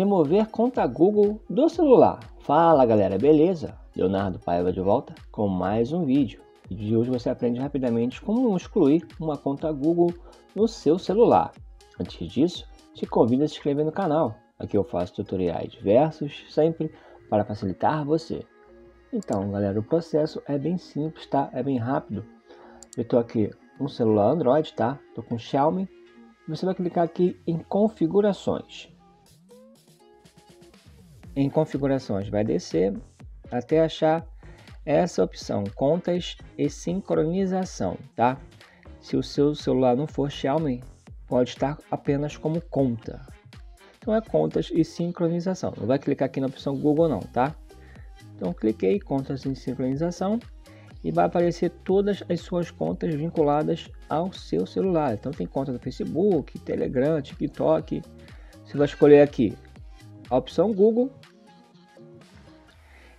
remover conta Google do celular. Fala galera, beleza? Leonardo Paiva de volta com mais um vídeo. E de hoje você aprende rapidamente como excluir uma conta Google no seu celular. Antes disso, te convido a se inscrever no canal. Aqui eu faço tutoriais diversos, sempre para facilitar você. Então galera, o processo é bem simples, tá? É bem rápido. Eu estou aqui um celular Android, tá? Estou com Xiaomi. Você vai clicar aqui em configurações em configurações, vai descer até achar essa opção, contas e sincronização, tá? Se o seu celular não for Xiaomi, pode estar apenas como conta. Então é contas e sincronização. Não vai clicar aqui na opção Google não, tá? Então cliquei contas e sincronização e vai aparecer todas as suas contas vinculadas ao seu celular. Então tem conta do Facebook, Telegram, TikTok. Você vai escolher aqui a opção Google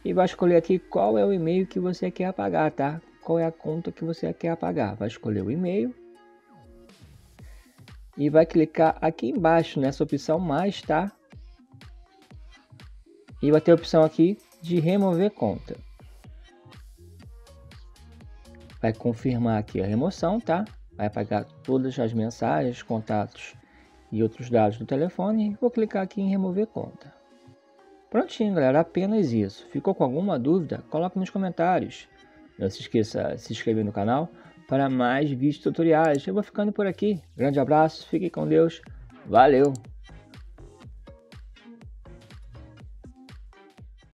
e vai escolher aqui qual é o e-mail que você quer apagar, tá? Qual é a conta que você quer apagar. Vai escolher o e-mail e vai clicar aqui embaixo nessa opção mais, tá? E vai ter a opção aqui de remover conta. Vai confirmar aqui a remoção, tá? Vai apagar todas as mensagens, contatos e outros dados do telefone, vou clicar aqui em remover conta. Prontinho, galera, apenas isso. Ficou com alguma dúvida? Coloque nos comentários. Não se esqueça de se inscrever no canal para mais vídeos tutoriais. Eu vou ficando por aqui. Grande abraço, fique com Deus. Valeu!